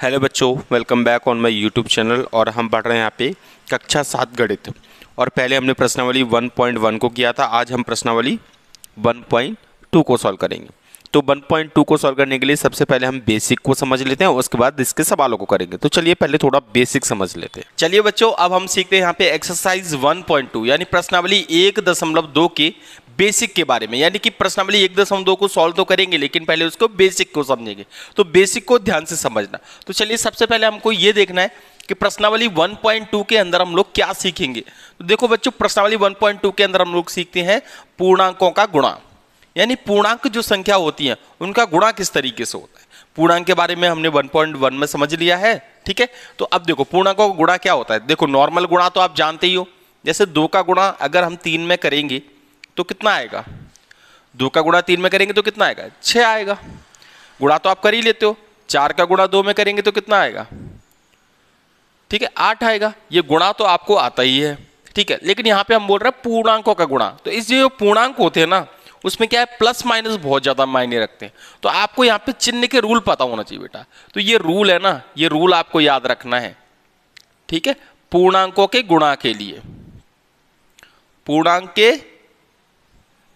Hello बच्चों welcome back on my YouTube channel और हम पढ़ रहे हैं यहाँ पे कक्षा सात गणित। और पहले हमने प्रश्नावली 1.1 को किया था, आज हम प्रश्नावली 1.2 को सॉल्व करेंगे। तो 1.2 को सॉल्व करने के लिए सबसे पहले हम बेसिक को समझ लेते हैं, उसके बाद इसके सवालों को करेंगे। तो चलिए पहले थोड़ा बेसिक समझ लेते हैं। चलिए बच्चों, अब हम सीखते हैं यहाँ पे एक्सरसाइज 1.2 यानी प्रश्नावली एक दशमलव दो के बेसिक के बारे में, यानी कि प्रश्नावली एक दशमलव दो को सॉल्व तो करेंगे, लेकिन पहले उसको बेसिक को समझेंगे। तो बेसिक को ध्यान से समझना। तो चलिए सबसे पहले हमको ये देखना है कि प्रश्नावली 1.2 के अंदर हम लोग क्या सीखेंगे। तो देखो बच्चों, प्रश्नावली 1.2 के अंदर हम लोग सीखते हैं पूर्णांकों का गुणा। यानी पूर्णांक जो संख्या होती है, उनका गुणा किस तरीके से होता है? पूर्णांक के बारे में हमने 1.1 में समझ लिया है, ठीक है? तो अब देखो, पूर्णांकों का गुणा क्या होता है? देखो नॉर्मल गुणा तो आप जानते ही हो। जैसे दो का गुणा अगर हम तीन में करेंगे तो कितना आएगा? दो का गुणा तीन में करेंगे तो कितना आएगा? छः आएगा। गुणा तो आप कर ही लेते हो। चार का गुणा दो में करेंगे तो कितना आएगा? ठीक है, आठ आएगा। ये गुणा तो आपको आता ही है। ठीक है, लेकिन यहाँ पे हम बोल रहे हैं पूर्णांकों का गुणा। तो इस जो पूर्णांक होते हैं ना, उसमें क्या है? प्लस माइनस बहुत ज़्यादा मायने रखते हैं। तो आपको यहाँ पे चिन्ह के रूल पता होना चाहिए बेटा। तो ये रूल है ना, ये रूल आपको याद रखना है। ठीक है, पूर्णांकों के गुणा के लिए। पूर्णांक के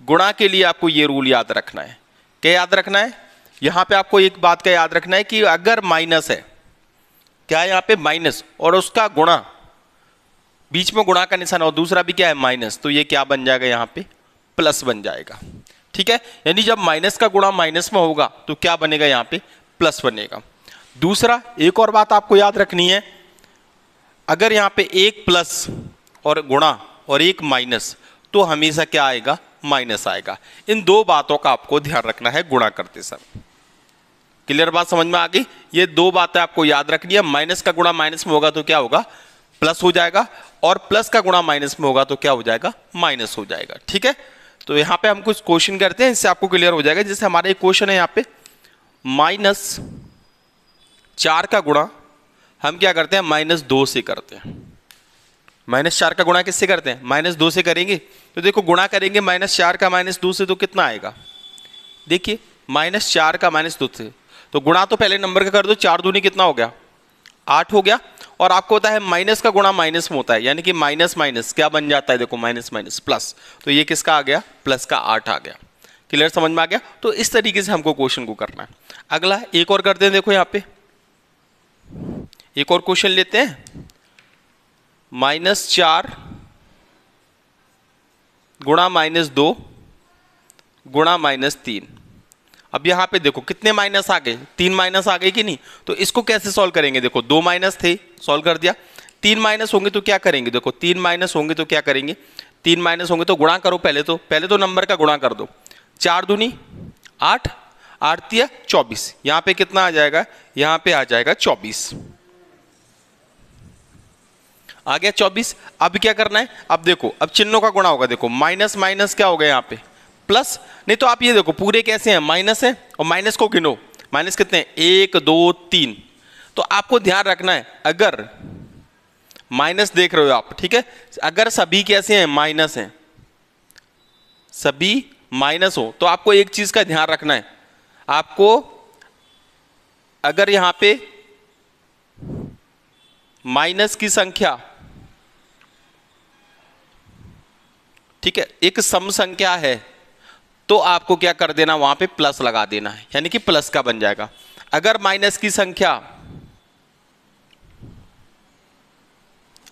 गुणा के लिए आपको ये रूल याद रखना है। क्या याद रखना है? यहाँ पे आपको एक बात का याद रखना है कि अगर माइनस है, क्या यहाँ पे माइनस और उसका गुणा, बीच में गुणा का निशान और दूसरा भी क्या है माइनस तो ये क्या बन जाएगा यहाँ पे? प्लस बन जाएगा। ठीक है? यानी जब माइनस का गुणा माइनस में होगा तो क्या बनेगा यहाँ पे? प्लस बनेगा। दूसरा, एक और बात आपको याद रखनी है, अगर यहाँ पे एक प्लस और गुणा और एक माइनस तो हमेशा क्या आएगा? माइनस आएगा। इन दो बातों का आपको ध्यान रखना है गुणा करते समय। क्लियर बात समझ में आ गई? ये दो बातें आपको याद रखनी है। माइनस का गुणा माइनस में होगा तो क्या होगा? प्लस हो जाएगा। और प्लस का गुणा माइनस में होगा तो क्या हो जाएगा? माइनस हो जाएगा। ठीक है? तो यहाँ पे हम कुछ क्वेश्चन करते हैं, इससे आपको क्लियर हो जाएगा। जैसे हमारा एक क्वेश्चन है यहाँ पे। माइनस चार का गुणा हम क्या करते हैं? माइनस दो से करते हैं। माइनस चार का गुणा किससे करते हैं? माइनस दो से करेंगे? तो देखो, गुणा करेंगे माइनस चार का माइनस दो से तो कितना आएगा? देखिए, माइनस चार का माइनस दो से। तो गुणा तो पहले नंबर का कर दो, चार दूनी कितना हो गया? आठ हो गया। और आपको होता है, माइनस का गुणा माइनस में होता है, यानी कि माइनस माइनस। क्या बन जाता है? देखो, माइनस माइनस प्लस। तो ये किसका आ गया? प्लस का आठ आ गया। क्लियर समझ में आ गया? तो इस तरीके से हमको क्वेश्चन को करना है। अगला, एक और करते हैं, देखो यहाँ पे। एक और क्वेश्चन लेते हैं। माइनस चार गुणा माइनस दो गुणा माइनस तीन। अब यहाँ पे देखो कितने माइनस आ गए? तीन माइनस आ गए कि नहीं? तो इसको कैसे सॉल्व करेंगे? देखो, दो माइनस थे सॉल्व कर दिया। तीन माइनस होंगे तो क्या करेंगे? देखो, तीन माइनस होंगे तो क्या करेंगे? तीन माइनस होंगे तो गुणा करो पहले तो। पहले तो नंबर का गुणा कर दो। चार दूनी, आठ आठ चौबीस। यहाँ पे कितना आ जाएगा? यहाँ पे आ जाएगा चौबीस। आ गया चौबीस। अब क्या करना है? अब देखो, अब चिन्हों का गुणा होगा, देखो, माइनस माइनस क्या हो गया यहाँ पे? प्लस, नहीं तो आप ये देखो, पूरे कैसे हैं? माइनस है और माइनस को गिनो। माइनस कितने हैं? एक, दो, तीन। तो आपको ध्यान रखना है, अगर माइनस देख रहे हो आप, ठीक है? अगर सभी कैसे हैं? माइनस हैं। सभी माइनस हो तो आपको एक चीज़ का ध्यान रखना है। आपको अगर यहाँ पे माइनस की संख्या ठीक है, एक सम संख्या है तो आपको क्या कर देना, वहाँ पे प्लस लगा देना है, यानी कि प्लस का बन जाएगा। अगर माइनस की संख्या,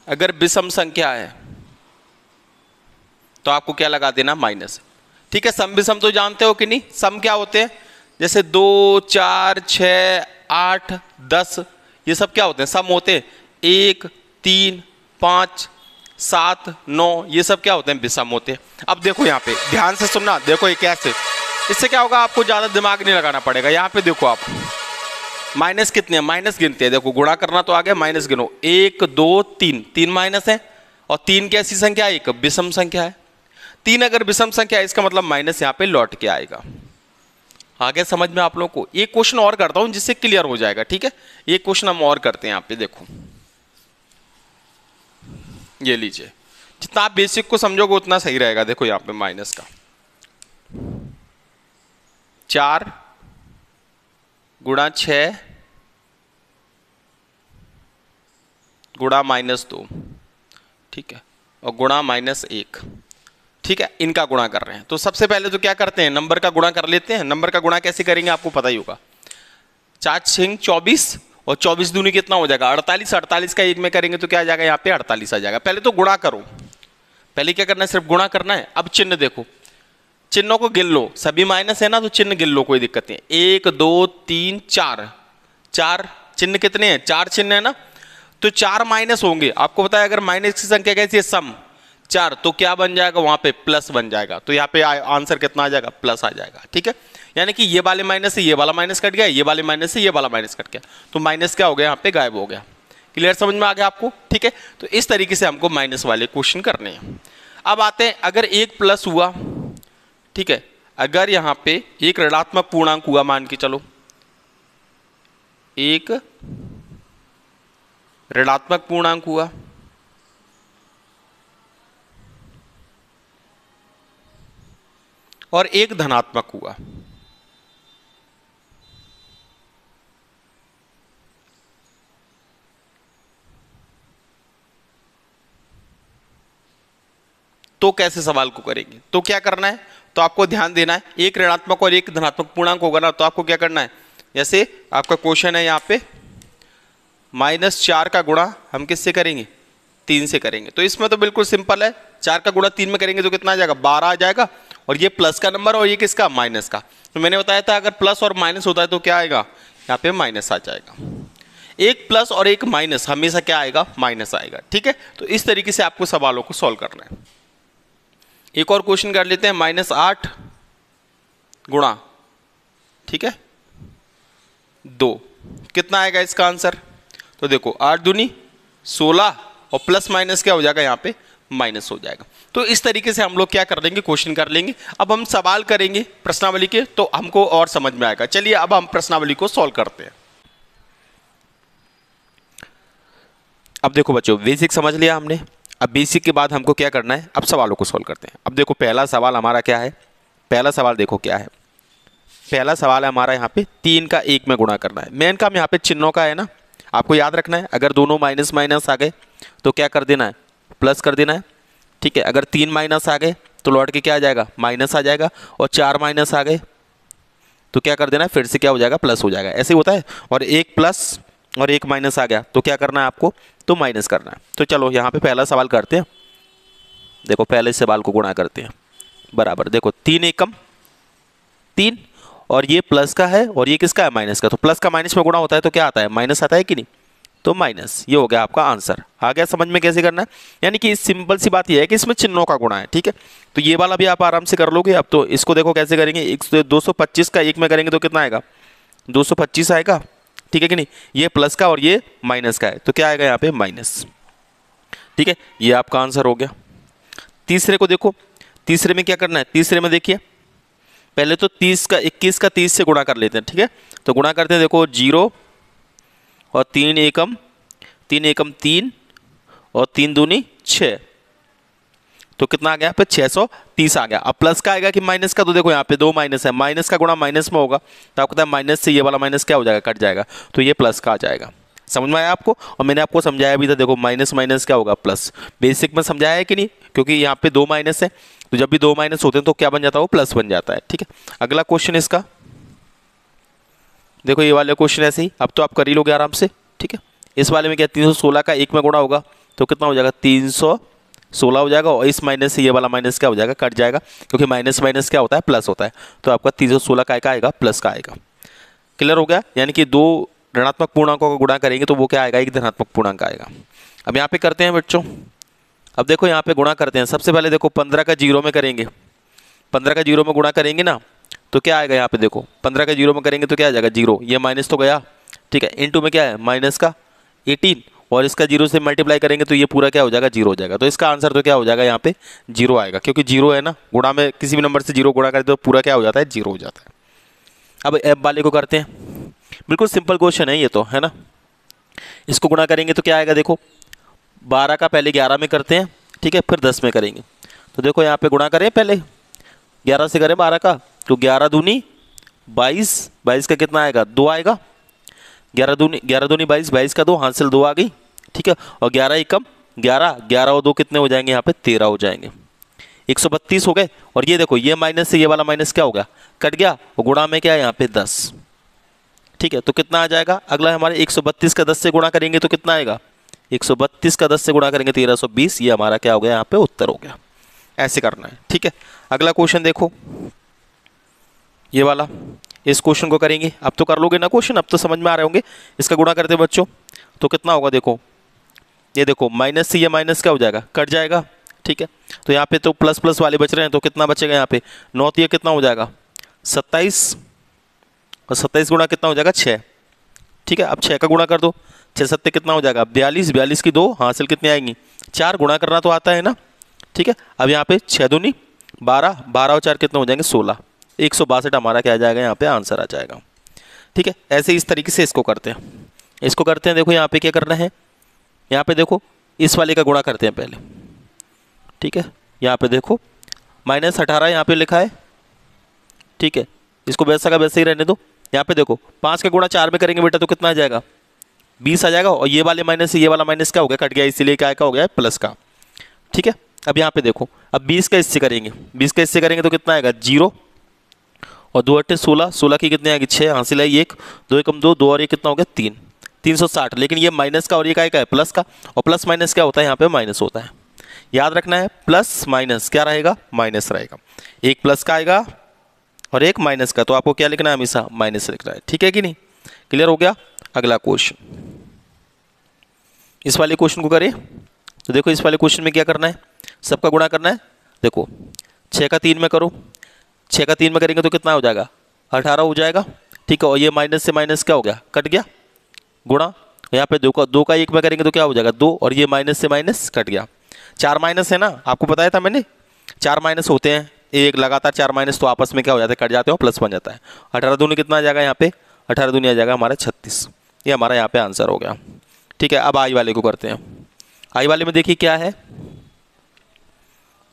अगर विषम संख्या है तो आपको क्या लगा देना, माइनस। ठीक है, सम विषम तो जानते हो कि नहीं? सम क्या होते हैं? जैसे दो, चार छ आठ, दस, ये सब क्या होते हैं? सम होते हैं, एक, तीन, पाँच सात, नौ, ये सब क्या होते हैं? विषम होते हैं। अब देखो यहाँ पे, ध्यान से सुनना, देखो ये कैसे। इससे क्या होगा, आपको ज़्यादा दिमाग नहीं लगाना पड़ेगा। यहाँ पे देखो आप, माइनस कितने हैं? माइनस गिनते हैं। देखो, गुणा करना तो आ गया, माइनस गिनो। एक, दो, तीन। तीन माइनस है, और तीन कैसी संख्या है एक विषम संख्या है। तीन अगर विषम संख्या है, इसका मतलब माइनस यहाँ पे लौट के आएगा। आगे समझ में आप लोगों को, एक क्वेश्चन और करता हूँ, जिससे क्लियर हो जाएगा, ठीक है? एक क्वेश्चन हम और करते हैं यहाँ पे, देखो। ये लीजिए। जितना आप बेसिक को समझोगे, उतना सही रहेगा। देखो यहाँ पे माइनस का। चार गुणा छ गुणा माइनस दो। ठीक है? और गुणा माइनस एक। ठीक है? इनका गुणा कर रहे हैं। तो सबसे पहले तो क्या करते हैं? नंबर का गुणा कर लेते हैं। नंबर का गुणा कैसे करेंगे आपको पता ही होगा। चार छिंग चौबीस और चौबीस दूनी कितना हो जाएगा? अड़तालीस अड़तालीस का एक में करेंगे तो क्या आ जाएगा? यहाँ पे अड़तालीस आ जाएगा। पहले तो गुणा करो। पहले क्या करना है? सिर्फ़ गुणा करना है? अब चिन्ह देखो। चिन्हों को गिन लो। सभी माइनस है ना तो चिन्ह गिन लो, कोई दिक्कत नहीं एक, दो, तीन, चार। चार चिन्ह कितने हैं? चार चिन्ह है ना? तो चार माइनस होंगे। आपको बताया अगर माइनस की संख्या कैसी है? सम। चार तो क्या बन जाएगा? वहाँ पे प्लस बन जाएगा। तो यहाँ पे आंसर कितना आ जाएगा? प्लस आ जाएगा। ठीक है? यानी कि ये वाले माइनस से ये वाला माइनस कट गया, ये वाले माइनस से ये वाला माइनस कट गया। तो माइनस क्या हो गया? यहाँ पे गायब हो गया। क्लियर समझ में आ गया आपको? ठीक है? तो इस तरीके से हमको माइनस वाले क्वेश्चन करने हैं। अब आते हैं, अगर एक प्लस हुआ, ठीक है? अगर यहाँ पे एक ऋणात्मक पूर्णांक हुआ, मान के चलो। एक ऋणात्मक पूर्णांक हुआ। और एक धनात्मक हुआ। तो कैसे सवाल को करेंगे? तो क्या करना है? तो आपको ध्यान देना है। एक ऋणात्मक और एक धनात्मक पूर्णांक होगा ना तो आपको क्या करना है? जैसे आपका क्वेश्चन है यहाँ पे, माइनस चार का गुणा हम किससे करेंगे? तीन से करेंगे। तो इसमें तो बिल्कुल सिंपल है। चार का गुणा तीन में करेंगे तो कितना आ जाएगा? बारह आ जाएगा। और ये प्लस का नंबर और ये किसका? माइनस का। तो मैंने बताया था, अगर प्लस और माइनस होता है तो क्या आएगा? यहाँ पे माइनस आ जाएगा। एक प्लस और एक माइनस, हमेशा क्या आएगा? माइनस आएगा। ठीक है? तो इस तरीके से आपको सवालों को सॉल्व करना है। एक और क्वेश्चन कर लेते हैं, माइनस आठ गुणा, ठीक है? दो। कितना आएगा इसका आंसर? तो देखो, आठ दूनी, सोलह, और प्लस माइनस क्या हो जाएगा यहाँ पे? माइनस हो जाएगा। तो इस तरीके से हम लोग क्या कर लेंगे, क्वेश्चन कर लेंगे। अब हम सवाल करेंगे प्रश्नावली के तो हमको और समझ में आएगा। चलिए, अब हम प्रश्नावली को सॉल्व करते हैं। अब देखो बच्चों बेसिक समझ लिया हमने। अब बेसिक के बाद हमको क्या करना है? अब सवालों को सॉल्व करते हैं। अब देखो, पहला सवाल हमारा क्या है? पहला सवाल देखो क्या है। पहला सवाल है हमारा यहाँ पे तीन का एक में गुणा करना है। मेन काम यहाँ पे चिन्हों का है ना? आपको याद रखना है, अगर दोनों माइनस माइनस आ गए तो क्या कर देना है? प्लस कर देना है। ठीक है, अगर तीन माइनस आ गए तो लौट के क्या आ जाएगा? माइनस आ जाएगा। और चार माइनस आ गए तो क्या कर देना है? फिर से क्या हो जाएगा? प्लस हो जाएगा। ऐसे होता है। और एक प्लस और एक माइनस आ गया। तो क्या करना है आपको? तो माइनस करना है। तो चलो, यहाँ पे पहला सवाल करते हैं। देखो, पहले सवाल को गुणा करते हैं। बराबर। देखो, तीन एकम, तीन, और ये प्लस का है, और ये किसका है? माइनस का। तो प्लस का माइनस में गुणा होता है तो क्या आता है? माइनस आता है कि नहीं? तो माइनस ये हो गया आपका आंसर आ गया समझ में कैसे करना है? यानी कि सिंपल सी बात ये है कि इसमें चिन्हों का गुणा है, ठीक है? तो ये वाला भी आप आराम से कर लोगे। अब तो इसको देखो कैसे करेंगे? एक दो सौ पच्चीस का एक में करेंगे तो कितना आएगा? दो सौ पच्चीस आएगा। ठीक है कि नहीं? ये प्लस का और ये माइनस का है। तो क्या आएगा यहाँ पे? माइनस ठीक है? ये आपका आंसर हो गया। तीसरे को देखो। तीसरे में क्या करना है? तीसरे में देखिए। पहले तो तीस का, इक्कीस का तीस से गुणा कर लेते हैं, ठीक है? तो गुणा करते हैं, देखो, ज़ीरो और तीन एकम तीन एकम तीन और तीन दूनी छ तो कितना आ गया? पे छः सौ तीस आ गया। अब प्लस का आएगा कि माइनस का? तो देखो यहाँ पे दो माइनस है। माइनस का गुणा माइनस में होगा। तो आपको माइनस से ये वाला माइनस क्या हो जाएगा? कट जाएगा। तो ये प्लस का आ जाएगा। समझ में आया आपको? और मैंने आपको समझाया भी था, देखो माइनस माइनस क्या होगा प्लस बेसिक में समझाया है कि नहीं? क्योंकि यहाँ पे दो माइनस है। तो जब भी दो माइनस होते हैं तो क्या बन जाता है? वो प्लस बन जाता है। ठीक है? अगला क्वेश्चन इसका। देखो ये वाले क्वेश्चन ऐसे ही। अब तो आप कर ही लोगे आराम से। ठीक है? इस वाले में क्या? तीन सौ सोलह का एक में गुणा होगा। तो कितना हो जाएगा? तीन सौ सोलह हो जाएगा और इस माइनस से ये वाला माइनस क्या हो जाएगा? कट जाएगा, क्योंकि माइनस माइनस क्या होता है? प्लस होता है। तो आपका तीन सौ सोलह का आएगा प्लस का आएगा। क्लियर हो गया? यानी कि दो ऋणात्मक पूर्णांकों का गुणा करेंगे तो वो क्या आएगा? एक धनात्मक पूर्णांक आएगा। अब यहाँ पे करते हैं बच्चों। अब देखो यहाँ पे गुणा करते हैं। सबसे पहले देखो, पंद्रह का ज़ीरो में करेंगे। पंद्रह का ज़ीरो में गुणा करेंगे ना तो क्या आएगा यहाँ पे देखो? पंद्रह का ज़ीरो में करेंगे तो क्या आ जाएगा? ज़ीरो। ये माइनस तो गया। ठीक है इन में क्या है? माइनस का। एटीन। और इसका ज़ीरो से मल्टीप्लाई करेंगे तो ये पूरा क्या हो जाएगा? ज़ीरो हो जाएगा। तो इसका आंसर तो क्या हो जाएगा? यहाँ पे ज़ीरो आएगा। क्योंकि ज़ीरो है ना, गुणा में किसी भी नंबर से ज़ीरो गुणा करें तो पूरा क्या हो जाता है? ज़ीरो हो जाता है। अब एफ़ वाले को करते हैं। बिल्कुल सिंपल क्वेश्चन है ये तो है ना? इसको गुणा करेंगे तो क्या आएगा देखो? बारह का पहले ग्यारह में करते हैं, ठीक है? फिर दस में करेंगे। तो देखो यहाँ पे गुणा करें पहले। ग्यारह से करें बारह का। तो ग्यारह दूनी बाईस बाईस का कितना आएगा? दो आएगा। ग्यारह दूनी ग्यारह दूनी बाईस बाईस का दो हासिल दो आ गई, ठीक है? और ग्यारह एकम ग्यारह ग्यारह और दो कितने हो जाएँगे यहाँ पे? तेरह हो जाएँगे। एक सौ बत्तीस हो गए, और ये देखो, ये माइनस से ये वाला माइनस क्या हो गया कट गया, और गुणा में क्या है यहाँ पे? दस। ठीक है तो कितना आ जाएगा? अगला हमारे एक सौ बत्तीस का दस से गुणा करेंगे तो कितना आएगा? एक सौ बत्तीस का दस से गुणा करेंगे तेरह सौ बीस, ये हमारा क्या हो गया? यहाँ पे उत्तर हो गया। ऐसे करना है, ठीक है? अगला क्वेश्चन देखो। ये वाला, इस क्वेश्चन को करेंगे। अब तो कर लोगे ना क्वेश्चन अब तो समझ में आ रहे होंगे। इसका गुणा करते बच्चों तो कितना होगा देखो। ये देखो माइनस से ये माइनस क्या हो जाएगा? कट जाएगा, ठीक है? तो यहाँ पे तो प्लस प्लस वाले बच रहे हैं तो कितना बचेगा यहाँ पे? नौ तो कितना हो जाएगा? सत्ताईस, और सत्ताईस गुणा कितना हो जाएगा? छः ठीक है? अब छः का गुणा कर दो छः सत्ते कितना हो जाएगा? बयालीस बयालीस की दो, हासिल कितनी आएँगी? चार गुणा करना तो आता है ना, ठीक है? अब यहाँ पे छः दूनी, बारह बारह और चार कितने हो जाएँगे? सोलह। एक सौ बासठ हमारा क्या आ जाएगा? यहाँ पे आंसर आ जाएगा। ठीक है? ऐसे इस तरीके से इसको करते हैं। इसको करते हैं, देखो यहाँ पे क्या करना है? यहाँ पे देखो, इस वाले का गुणा करते हैं पहले। ठीक है? यहाँ पे देखो, माइनस अठारह यहाँ पे लिखा है। ठीक है? इसको वैसा का वैसे ही रहने दो। यहाँ पे देखो, पाँच का गुणा चार में करेंगे बेटा तो कितना आ जाएगा? बीस आ जाएगा और ये वाले माइनस, ये वाला माइनस क्या हो गया, कट गया, इसीलिए क्या का हो गया? प्लस का। ठीक है? अब यहाँ पे देखो, अब बीस का इससे करेंगे। बीस का इससे करेंगे तो कितना आएगा? ज़ीरो। और दो अट्ठे सोलह सोलह की कितनी आएगी छः हासिल है एक, दो एकम दो दो और एक कितना हो गया? तीन। तीन सौ साठ। लेकिन ये माइनस का और ये का है? प्लस का। और प्लस माइनस क्या होता है? यहाँ पे माइनस होता है। याद रखना है प्लस माइनस क्या रहेगा? माइनस रहेगा। एक प्लस का आएगा और एक माइनस का। तो आपको क्या लिखना है हमेशा? माइनस लिखना है। ठीक है कि नहीं? क्लियर हो गया? अगला क्वेश्चन इस वाले क्वेश्चन को करें। तो देखो, इस वाले क्वेश्चन में क्या करना है? सबका गुणा करना है। देखो छः का तीन में करो। छः का तीन में करेंगे तो कितना हो जाएगा? अठारह हो जाएगा। ठीक है, और ये माइनस से माइनस क्या हो गया? कट गया। गुणा, यहाँ पे दो का दो का एक में करेंगे तो क्या हो जाएगा? दो, और ये माइनस से माइनस कट गया। चार माइनस है ना? आपको बताया था मैंने? चार माइनस होते हैं। एक लगातार चार माइनस तो आपस में क्या हो जाते हैं? कट जाते हो प्लस बन जाता है। अठारह दूनी कितना आ जाएगा यहाँ पे? अठारह दूनी आ जाएगा हमारा छत्तीस। ये हमारा यहाँ पे आंसर हो गया। ठीक है, अब आई वाले को करते हैं। आई वाले में देखिए क्या है।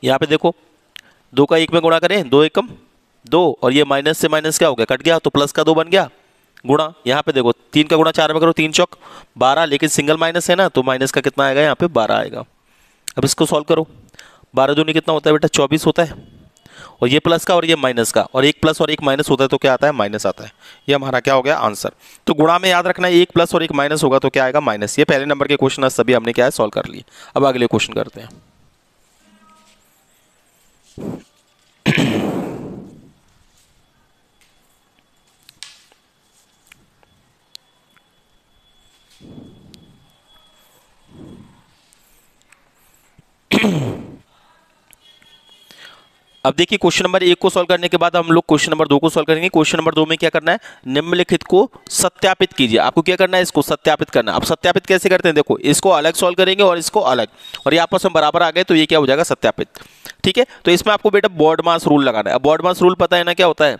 यहाँ पे देखो, दो का एक में गुणा करें, दो एकम दो और ये माइनस से माइनस क्या हो गया? कट गया तो प्लस का दो बन गया। गुणा, यहाँ पे देखो, तीन का गुणा चार में करो, तीन चौक। बारह, लेकिन सिंगल माइनस है ना तो माइनस का कितना आएगा? यहाँ पे बारह आएगा। अब इसको सॉल्व करो। बारह दूनी कितना होता है बेटा? चौबीस होता है। और ये प्लस का और ये माइनस का। और एक प्लस और एक माइनस होता है तो क्या आता है? माइनस आता है। ये हमारा क्या हो गया? आंसर तो गुणा में याद रखना है एक प्लस और एक माइनस होगा तो क्या आएगा? माइनस ये पहले नंबर के क्वेश्चन सभी हमने क्या है? सॉल्व कर लिए। अब अगले क्वेश्चन करते हैं। अब देखिए क्वेश्चन नंबर एक को सॉल्व करने के बाद हम लोग क्वेश्चन नंबर दो को सॉल्व करेंगे। क्वेश्चन नंबर दो में क्या करना है? निम्नलिखित को सत्यापित कीजिए। आपको क्या करना है? इसको सत्यापित करना अब सत्यापित कैसे करते हैं? देखो, इसको अलग सॉल्व करेंगे और इसको अलग। और ये आपस में बराबर आ गए तो ये क्या हो जाएगा? सत्यापित। ठीक है? तो इसमें आपको बेटा बॉर्ड मास रूल लगाना है। बॉर्ड मास रूल पता है ना क्या होता है?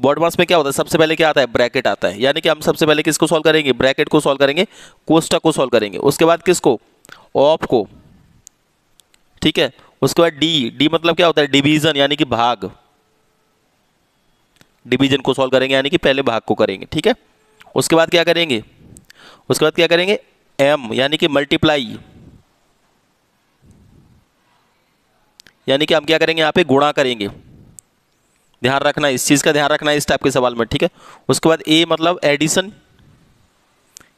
बॉर्ड मास में क्या होता है? सबसे पहले क्या आता है? ब्रैकेट आता है। यानी कि हम सबसे पहले किसको सॉल्व करेंगे? ब्रैकेट को सॉल्व करेंगे कोष्टक को सॉल्व करेंगे। उसके बाद किसको? ऑफ़ को। ठीक है? उसके बाद डी डी मतलब क्या होता है? डिवीज़न यानी कि भाग। डिवीज़न को सॉल्व करेंगे, यानी कि पहले भाग को करेंगे, ठीक है? उसके बाद क्या करेंगे? उसके बाद क्या करेंगे? एम यानी कि मल्टीप्लाई यानी कि हम क्या करेंगे? यहाँ पे गुणा करेंगे। ध्यान रखना, इस चीज़ का ध्यान रखना इस टाइप के सवाल में, ठीक है? उसके बाद ए मतलब एडिशन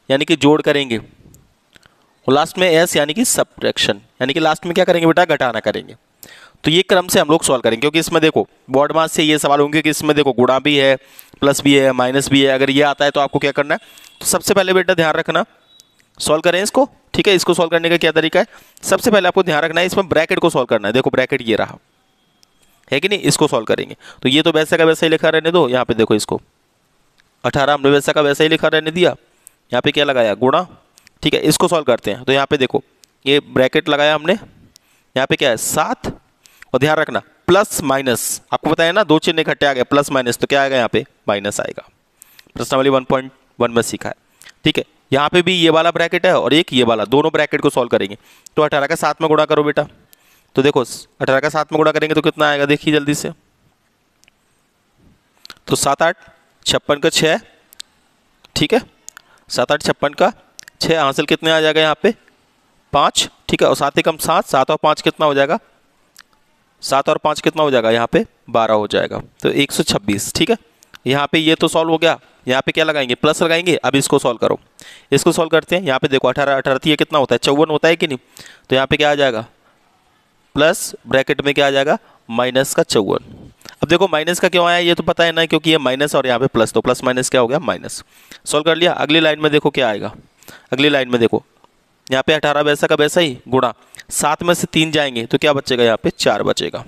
यानी कि जोड़ करेंगे। और लास्ट में एस यानी कि सब्ट्रैक्शन यानी कि लास्ट में क्या करेंगे बेटा? घटाना करेंगे। तो ये क्रम से हम लोग सॉल्व करेंगे, क्योंकि इसमें देखो बॉर्ड मास से ये सवाल होंगे कि इसमें देखो गुणा भी है प्लस भी है माइनस भी है, अगर ये आता है तो आपको क्या करना है? तो सबसे पहले बेटा ध्यान रखना सॉल्व करें इसको, ठीक है? इसको सॉल्व करने का क्या तरीका है? सबसे पहले आपको ध्यान रखना है, इसमें ब्रैकेट को सॉल्व करना है। देखो ब्रैकेट ये रहा। है कि नहीं? इसको सॉल्व करेंगे। तो ये तो वैसे का वैसा ही लिखा रहने दो, यहाँ पे देखो इसको। अठारह हमने वैसा का वैसा ही लिखा रहने दिया। यहाँ पे क्या लगाया? गुणा। ठीक है, इसको सॉल्व करते हैं। तो यहाँ पे देखो ये ब्रैकेट लगाया हमने। यहाँ पे क्या है? सात। और ध्यान रखना प्लस माइनस आपको बताया ना, दो चिन्ह इकट्ठे आ गए प्लस माइनस तो क्या आएगा यहाँ पे? माइनस आएगा। प्रश्नावली वन पॉइंट वन में सीखा है। ठीक है? यहाँ पे भी ये वाला ब्रैकेट है और एक ये वाला। दोनों ब्रैकेट को सॉल्व करेंगे। तो अठारह का सात में गुणा करो बेटा। तो देखो, अठारह का सात में गुणा करेंगे तो कितना आएगा? देखिए जल्दी से। तो सात आठ छप्पन का छः ठीक है? सात आठ छप्पन का छः हासिल कितने आ जाएगा यहाँ पे? पाँच, ठीक है, और सात एकम सात सात और पाँच कितना हो जाएगा? सात और पाँच कितना हो जाएगा? यहाँ पे बारह हो जाएगा तो एक सौ छब्बीस, ठीक है? यहाँ पे ये तो सॉल्व हो गया, यहाँ पे क्या लगाएँगे? प्लस लगाएँगे, अब इसको सॉल्व करो। इसको सॉल्व करते हैं, यहाँ पे देखो, अठारह अठारह ये कितना होता है? चौवन होता है कि नहीं? तो यहाँ पे क्या आ जाएगा? प्लस ब्रैकेट में क्या आ जाएगा? माइनस का चौवन। अब देखो माइनस का क्यों आया? ये तो पता है ना, क्योंकि ये माइनस और यहाँ पे प्लस तो प्लस माइनस क्या हो गया? माइनस सॉल्व कर लिया। अगली लाइन में देखो क्या आएगा? अगली लाइन में देखो। यहाँ पे अठारह वैसा का वैसा ही गुणा। सात में से तीन जाएँगे तो क्या बचेगा यहाँ पे? चार बचेगा।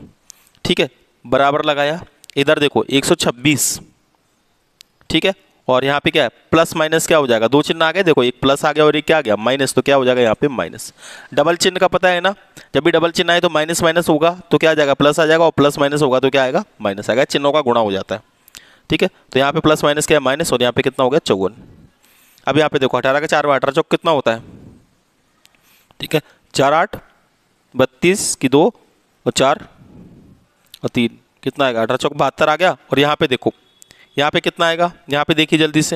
ठीक है? बराबर लगाया। इधर देखो 126 ठीक है? और यहाँ पे क्या है? प्लस माइनस क्या हो जाएगा? दो चिन्ह आ गए। देखो, एक प्लस आ गया और एक क्या आ गया? माइनस। तो क्या हो जाएगा यहाँ पे? माइनस। डबल चिन्ह का पता है ना? जब भी डबल चिन्ह आए तो माइनस माइनस होगा तो क्या आ जाएगा? प्लस आ जाएगा और प्लस माइनस होगा तो क्या आएगा? माइनस आएगा। चिन्हों का गुणा हो जाता है। ठीक है? तो यहाँ पे प्लस माइनस क्या है? माइनस। और यहाँ पे कितना हो गया? चौवन। अब यहाँ पे देखो, अठारह का चार अठारह चौक कितना होता है? ठीक है? चार आठ, बत्तीस की दो और चार और तीन। कितना आएगा? अठारह चौक बहत्तर आ गया। और यहाँ पे देखो, यहाँ पे कितना आएगा? यहाँ पे देखिए जल्दी से।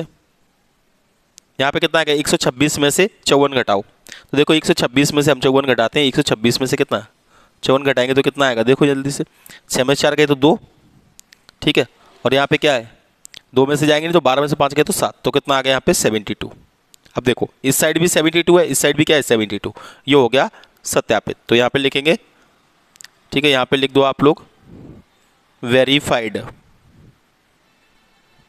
यहाँ पे कितना आएगा? 126 में से चौवन घटाओ। तो देखो 126 में से हम चौवन घटाते हैं। 126 में से कितना? चौवन घटाएँगे तो कितना आएगा? देखो जल्दी से। छः में चार गए तो दो। ठीक है? और यहाँ पे क्या है? दो में से जाएँगे नहीं तो बारह में से पाँच गए तो सात। तो कितना आ गया यहाँ पे? Seventy two. अब देखो, इस साइड भी सेवेंटी टू है, इस साइड भी क्या है सेवेंटी टू ये हो गया सत्यापित। तो यहाँ पे लिखेंगे, ठीक है, यहाँ पे लिख दो आप लोग वेरीफाइड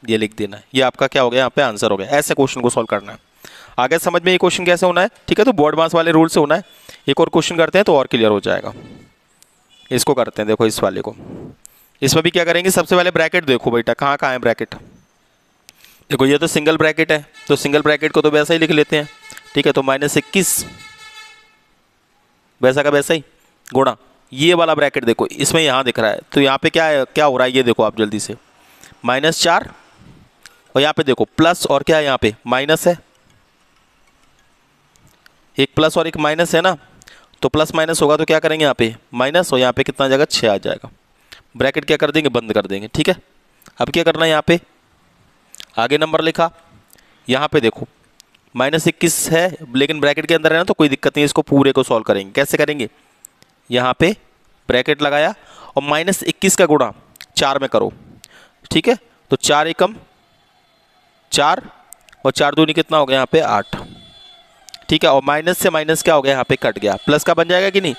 ये लिख देना है। ये आपका क्या हो गया? यहाँ पे आंसर हो गया। ऐसे क्वेश्चन को सॉल्व करना है। आगे समझ में ये क्वेश्चन कैसे होना है? ठीक है तो बोर्ड मास वाले रूल से होना है। एक और क्वेश्चन करते हैं तो और क्लियर हो जाएगा। इसको करते हैं, देखो इस वाले को। इसमें भी क्या करेंगे? सबसे पहले ब्रैकेट देखो बेटा, कहाँ कहाँ है ब्रैकेट देखो, ये तो सिंगल ब्रैकेट है तो सिंगल ब्रैकेट को तो वैसा ही लिख लेते हैं। ठीक है तो माइनस इक्कीस। वैसा का वैसा ही गुणा। ये वाला ब्रैकेट देखो, इसमें यहाँ दिख रहा है। तो यहाँ पे क्या है, क्या हो रहा है, ये देखो आप जल्दी से। माइनस चार, और यहाँ पे देखो प्लस और क्या है यहाँ पे? माइनस है। एक प्लस और एक माइनस है ना? तो प्लस माइनस होगा तो क्या करेंगे यहाँ पे? माइनस और यहाँ पे कितना जाएगा? छः आ जाएगा। ब्रैकेट क्या कर देंगे? बंद कर देंगे। ठीक है? अब क्या करना है यहाँ पे? आगे नंबर लिखा। यहाँ पे देखो। माइनस इक्कीस है, लेकिन ब्रैकेट के अंदर है ना तो कोई दिक्कत नहीं, इसको पूरे को सॉल्व करेंगे। कैसे करेंगे? यहाँ पे ब्रैकेट लगाया और माइनस इक्कीस का गुणा चार में करो। ठीक है? तो चार एकम, चार, और चार दूनी कितना हो गया यहाँ पे? आठ। ठीक है? और माइनस से माइनस क्या हो गया यहाँ पे? कट गया। प्लस का बन जाएगा कि नहीं?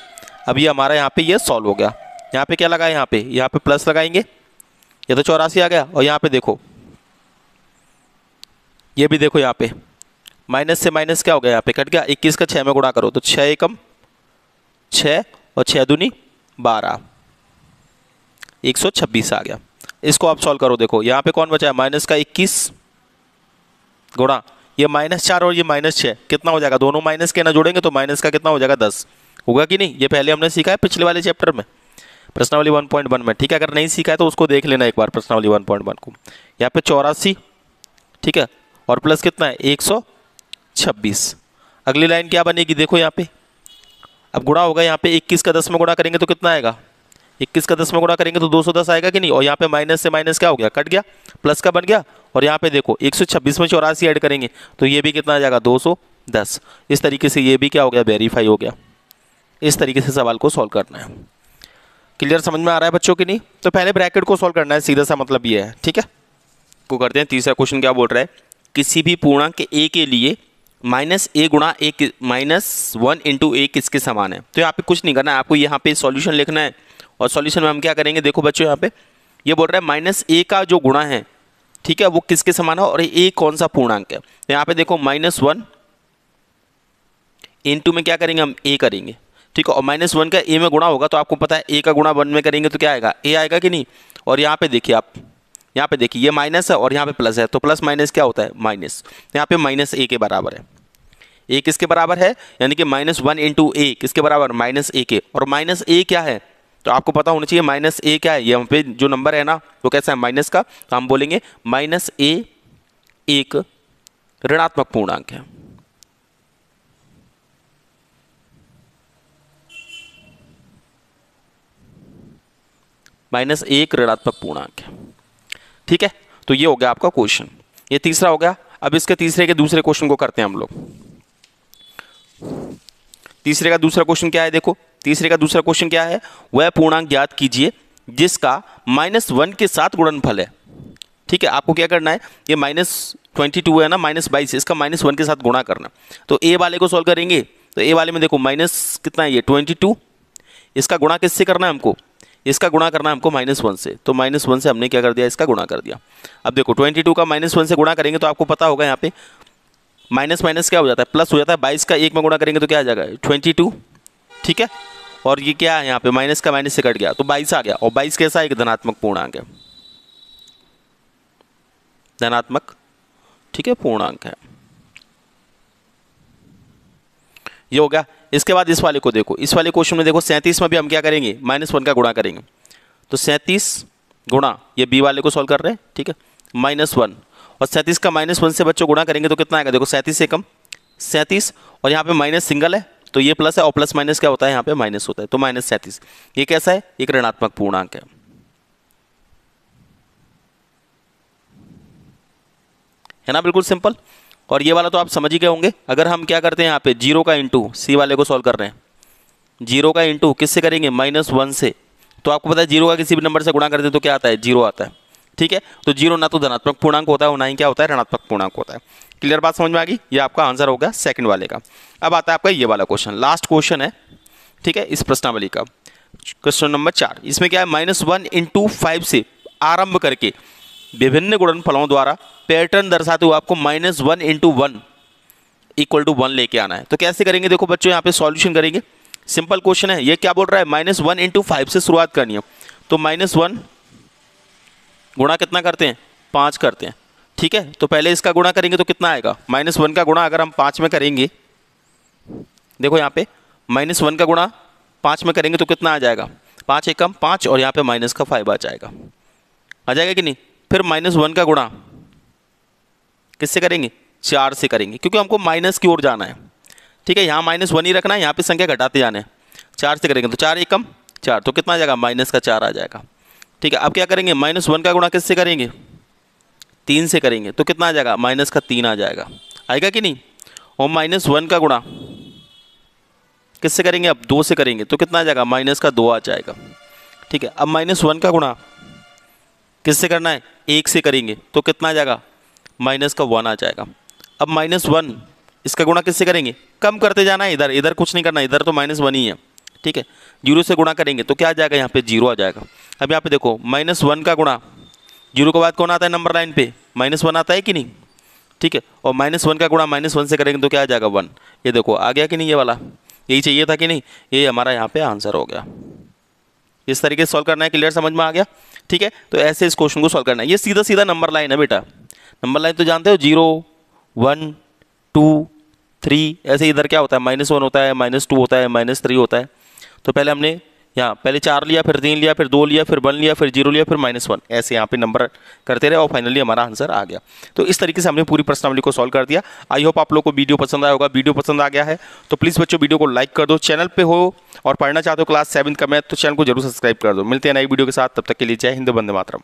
अब ये हमारा यहाँ पे ये सॉल्व हो गया। यहाँ पे क्या लगा यहाँ पे? यहाँ पे प्लस लगाएँगे। ये तो चौरासी आ गया। और यहाँ पे देखो ये भी देखो यहाँ पे। माइनस से माइनस क्या हो गया यहाँ पे? कट गया। इक्कीस का छः में गुणा करो तो छः एकम छः और छः दूनी बारह। एक सौ छब्बीस आ गया। इसको आप सॉल्व करो देखो। यहाँ पे कौन बचा है? माइनस का इक्कीस गुणा। ये माइनस चार और ये माइनस छः कितना हो जाएगा? दोनों माइनस के ना जोड़ेंगे तो माइनस का कितना हो जाएगा? दस। होगा कि नहीं? ये पहले हमने सीखा है पिछले वाले चैप्टर में। प्रश्नावली वन पॉइंट वन में। ठीक है, अगर नहीं सीखा है तो उसको देख लेना एक बार प्रश्नावली वन पॉइंट वन को। यहाँ पे चौरासी। ठीक है? और प्लस कितना है? एक सौ छब्बीस। अगली लाइन क्या बनेगी? देखो यहाँ पे। अब गुणा होगा, यहाँ पे इक्कीस का दस में गुणा करेंगे तो कितना आएगा? इक्कीस का दस में गुणा करेंगे तो दो सौ दस आएगा कि नहीं? और यहाँ पे माइनस से माइनस क्या हो गया? कट गया। प्लस का बन गया। और यहाँ पे देखो, एक सौ छब्बीस में चौरासी ऐड करेंगे तो ये भी कितना आ जाएगा? दो सौ दस। इस तरीके से ये भी क्या हो गया? वेरीफाई हो गया। इस तरीके से सवाल को सॉल्व करना है। क्लियर समझ में आ रहा है बच्चों की नहीं? तो पहले ब्रैकेट को सॉल्व करना है, सीधा सा मतलब ये है, ठीक है? को करते हैं, तीसरा क्वेश्चन क्या बोल रहा है? किसी भी पूर्णांक ए के लिए माइनस ए गुणा A minus one into A किसके समान है? तो यहाँ पे कुछ नहीं करना है, आपको यहाँ पे सॉल्यूशन लिखना है। और सॉल्यूशन में हम क्या करेंगे? देखो बच्चों यहाँ पे, ये बोल रहा है माइनस ए का जो गुणा है, ठीक है, वो किसके समान है? और ए कौन सा पूर्णांक है? तो यहाँ पे देखो माइनस वन इंटू में क्या करेंगे हम? ए करेंगे, ठीक है? और माइनस वन का ए में गुणा होगा तो आपको पता है ए का गुणा वन में करेंगे तो क्या आएगा? ए आएगा कि नहीं? और यहाँ पे देखिए आप यहाँ पे देखिए, ये माइनस है और यहाँ पे प्लस है। तो प्लस माइनस क्या होता है? माइनस यहाँ पे माइनस ए के बराबर है। ए किसके बराबर है? यानी कि माइनस वन इंटू ए किसके बराबर? माइनस ए के। और माइनस ए क्या है? तो आपको पता होना चाहिए माइनस ए क्या है? ये हम पे जो नंबर है ना, वो कैसा है? माइनस का। तो हम बोलेंगे माइनस ए एक ऋणात्मक पूर्णांक है। माइनस एक ऋणात्मक पूर्णांक है। ठीक है? तो ये हो गया आपका क्वेश्चन ये तीसरा हो गया. अब इसके तीसरे के दूसरे क्वेश्चन को करते हैं हम लोग. तीसरे का दूसरा क्वेश्चन क्या है देखो? तीसरे का दूसरा क्वेश्चन क्या है? वह पूर्णांक ज्ञात कीजिए, जिसका माइनस वन के साथ गुणनफल है. ठीक है? आपको क्या करना है? ये माइनस ट्वेंटी टू है ना? माइनस बाईस इसका माइनस वन के साथ गुणा करना. तो ए वाले को सॉल्व करेंगे. तो ए वाले में देखो माइनस कितना है ये? ट्वेंटी टू इसका गुणा किससे करना है हमको? इसका गुणा करना है हमको माइनस वन से। तो माइनस वन से हमने क्या कर दिया? इसका गुणा कर दिया। अब देखो, ट्वेंटी टू का माइनस वन से गुणा करेंगे तो आपको पता होगा यहाँ पे माइनस माइनस क्या हो जाता है? प्लस हो जाता है, बाईस का एक में गुणा करेंगे तो क्या आ जाएगा? Twenty two. ठीक है? और ये क्या है यहाँ पे? माइनस का माइनस से कट गया तो बाईस आ गया। और बाईस कैसा एक धनात्मक पूर्णांक है। धनात्मक, ठीक है, पूर्णांक है। ये हो गया। इसके बाद इस वाले को देखो। इस वाले क्वेश्चन में देखो, सैंतीस में भी हम क्या करेंगे? माइनस वन का गुणा करेंगे। तो सैंतीस गुणा, ये बी वाले को सॉल्व कर रहे हैं, ठीक है? Minus one. और सैंतीस का माइनस वन से बच्चों गुणा करेंगे तो कितना आएगा? देखो, सैंतीस से कम, सैंतीस, और यहाँ पे माइनस सिंगल है तो ये प्लस है, और प्लस माइनस क्या होता है? यहाँ पे माइनस होता है तो माइनस सैंतीस। ये कैसा है? एक ऋणात्मक पूर्णांक है। है ना, बिल्कुल सिंपल? और ये वाला तो आप समझ ही गए होंगे। अगर हम क्या करते हैं यहाँ पे? ज़ीरो का इंटू सी वाले को सॉल्व कर रहे हैं। ज़ीरो का इंटू किससे करेंगे? माइनस वन से। तो आपको पता है ज़ीरो का किसी भी नंबर से गुणा करते तो क्या आता है? ज़ीरो आता है। ठीक है? तो ज़ीरो ना तो धनात्मक पूर्णांक होता है ना ही क्या होता है? ऋणात्मक पूर्णांक होता है। क्लियर बात समझ में आ गई? ये आपका आंसर होगा सेकंड वाले का। अब आता है आपका ये वाला क्वेश्चन लास्ट क्वेश्चन है। ठीक है? इस प्रश्नावली का। क्वेश्चन नंबर चार। इसमें क्या है? माइनस वन इंटू फाइव से आरंभ करके विभिन्न गुणनफलों द्वारा पैटर्न दर्शाते हुए आपको minus one into one equal to one लेके आना है। तो कैसे करेंगे? देखो बच्चों, यहाँ पे सॉल्यूशन करेंगे। सिंपल क्वेश्चन है, ये क्या बोल रहा है? माइनस वन इंटू फाइव से शुरुआत करनी है। तो माइनस वन गुणा कितना करते हैं? पाँच करते हैं। ठीक है? तो पहले इसका गुणा करेंगे तो कितना आएगा? माइनस वन का गुणा अगर हम पाँच में करेंगे, देखो यहाँ पे माइनस वन का गुणा पाँच में करेंगे तो कितना आ जाएगा? पाँच एक कम पाँच और यहाँ पे माइनस का फाइव आ जाएगा। आ जाएगा कि नहीं? फिर माइनस वन का गुणा किससे करेंगे? चार से करेंगे, क्योंकि हमको माइनस की ओर जाना है। ठीक है, यहाँ माइनस वन ही रखना है, यहाँ पे संख्या घटाते जाने चार से करेंगे तो चार एक कम चार तो कितना आ जाएगा? माइनस का चार आ जाएगा। ठीक है, अब क्या करेंगे? माइनस वन का गुणा किससे करेंगे? तीन से करेंगे तो कितना आ जाएगा? माइनस का तीन आ जाएगा। आएगा कि नहीं? और माइनस वन का गुणा किससे करेंगे? अब दो से करेंगे तो कितना आ जाएगा? माइनस का दो आ जाएगा। ठीक है, अब माइनस वन का गुणा किससे करना है? एक से करेंगे तो कितना आ जाएगा? माइनस का वन आ जाएगा। अब माइनस वन, इसका गुणा किससे करेंगे? कम करते जाना है इधर इधर कुछ नहीं करना, इधर तो माइनस वन ही है। ठीक है? ज़ीरो से गुणा करेंगे तो क्या आ जाएगा यहाँ पे? ज़ीरो आ जाएगा। अब यहाँ पे देखो, माइनस वन का गुणा, ज़ीरो के बाद कौन आता है नंबर लाइन पे? माइनस वन आता है कि नहीं? ठीक है? और माइनस वन का गुणा माइनस वन से करेंगे तो क्या आ जाएगा? वन। ये देखो, आ गया कि नहीं ये वाला? यही चाहिए था कि नहीं? ये हमारा यहाँ पे आंसर हो गया। इस तरीके से सॉल्व करना है, क्लियर समझ में आ गया? ठीक है? तो ऐसे इस क्वेश्चन को सॉल्व करना है। ये सीधा सीधा नंबर लाइन है बेटा। नंबर लाइन तो जानते हो? ज़ीरो वन टू थ्री ऐसे इधर क्या होता है? माइनस वन होता है माइनस टू होता है माइनस थ्री होता है। तो पहले हमने यहाँ, पहले चार लिया, फिर तीन लिया, फिर दो लिया, फिर वन लिया, फिर ज़ीरो लिया, फिर माइनस वन ऐसे यहाँ पे नंबर करते रहे और फाइनली हमारा आंसर आ गया। तो इस तरीके से हमने पूरी प्रश्नावली को सॉल्व कर दिया। आई होप आप लोग को वीडियो पसंद आया होगा। वीडियो पसंद आ गया है तो प्लीज़ बच्चों वीडियो को लाइक कर दो। चैनल पर हो और पढ़ना चाहते हो क्लास सेवन का मैथ तो चैनल को ज़रूर सब्सक्राइब कर दो। मिलते हैं नई वीडियो के साथ। तब तक के लिए जय हिंद बंदे मातरम।